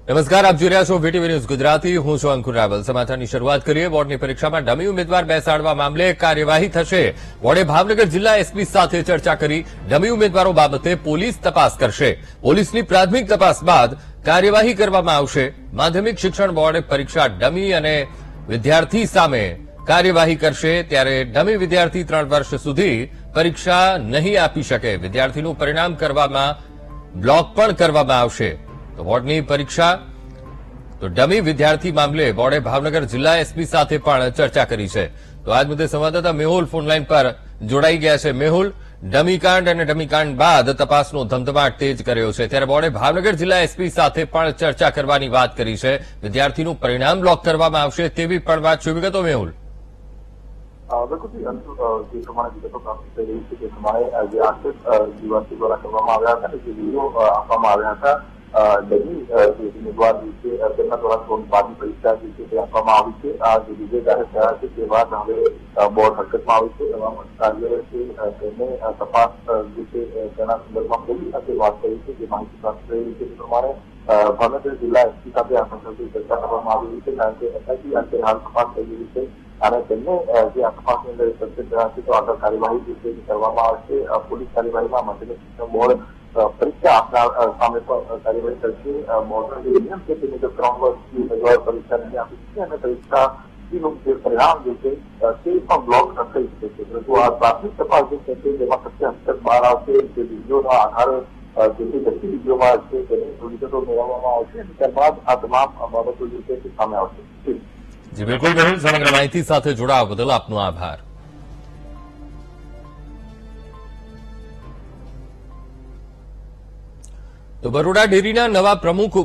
નમસ્કાર આપ જોઈ રહ્યા છો વીટીવી ન્યૂઝ ગુજરાતી હું છું અંકુર રાવલ સમાચારની શરૂઆત કરીએ બોર્ડની પરીક્ષામાં ડમી ઉમેદવાર બેસાડવા મામલે કાર્યવાહી થશે બોર્ડે ભાવનગર જિલ્લા એસપી સાથે ચર્ચા કરી ડમી ઉમેદવારો બાબતે પોલીસ તપાસ કરશે પોલીસની પ્રાથમિક તપાસ બાદ કાર્યવાહી કરવામાં આવશે માધ્યમિક શિક્ષણ બોર્ડે પરીક્ષા ડમી અને વિદ્યાર્થી સામે કાર્યવાહી કરશે ત્યારે ડમી વિદ્યાર્થી ત્રણ વર્ષ સુધી પરીક્ષા નહીં આપી શકે વિદ્યાર્થીનું પરિણામ કરવામાં બ્લોક પણ કરવામાં આવશે તો બોર્ડની પરીક્ષા તો ડમી વિદ્યાર્થી મામલે બોર્ડે ભાવનગર જિલ્લા એસપી સાથે પણ ચર્ચા કરી છે તો આજ મુદ્દે સંવાદદાતા મેહુલ ફોનલાઈન પર જોડાઈ ગયા છે મેહુલ ડમીકાંડ અને ડમીકાંડ બાદ તપાસનો ધમધમાટ તેજ કર્યો છે ત્યારે બોર્ડે ભાવનગર જિલ્લા એસપી સાથે પણ ચર્ચા કરવાની વાત કરી છે વિદ્યાર્થીનું પરિણામ બ્લોક કરવામાં આવશે તેવી પણ વાત છે વિગતો મેહુલ અ, બિલકુલ જી, અંશુ, અ, જે પ્રમાણે વિગતો પ્રાપ્ત થઈ રહી છે તે પ્રમાણે અ, જે આક્ષેપ અ, યુવાનથી દ્વારા કરવામાં આવ્યા હતા અને જે વિડીયો અ, આપવામાં આવ્યા હતા જે ઉમેદવાર જે તેમના દ્વારા સોનપાની પરીક્ષા જે તે આપવામાં આવી છે. આ જે વિજય જાહેર થયા છે તે બાદ હવે બોર્ડ હરકતમાં આવી છે. એવા છે તેને તપાસ જે તેના સંદર્ભમાં પોલીસ સાથે વાત કરી છે જે માહિતી પ્રાપ્ત રહી છે તે પ્રમાણે ભાવનગર જિલ્લા એસપી સાથે આ સંદર્ભે ચર્ચા કરવામાં આવી રહી છે, કારણ કે એસઆઈટી અંતે હાલ તપાસ થઈ રહી છે અને તેમને જે તપાસની અંદર રહ્યા છે તો આગળ કાર્યવાહી જે છે કરવામાં આવશે. પોલીસ કાર્યવાહીમાં શિક્ષણ બોર્ડ અ, પરીક્ષા આપનાર અ, સામે પણ અ, કાર્યવાહી કરશે અ, બોર્ડનો જે નિયમ છે તે મુજબ ત્રણ વર્ષથી ઉમેદવાર પરીક્ષા નહીં આપી શકે અને પરીક્ષા નું જે પરિણામ જે છે અ, તે પણ બ્લોક થઈ શકે છે પરંતુ આ પ્રાથમિક તપાસ જે છે તે જેમાં સત્ય હકીકત બહાર આવશે જે વિડીયોના આધારે અ, જેટલી ગતિવિધિઓમાં છે તેની વિગતો મેળવવામાં આવશે અને ત્યારબાદ આ તમામ બાબતો જે છે તે સામે આવશે જી. જી બિલકુલ મેહુલ સમગ્ર માહિતી સાથે જોડાવા બદલ આપનો આભાર તો બરોડા ડેરીના નવા પ્રમુખ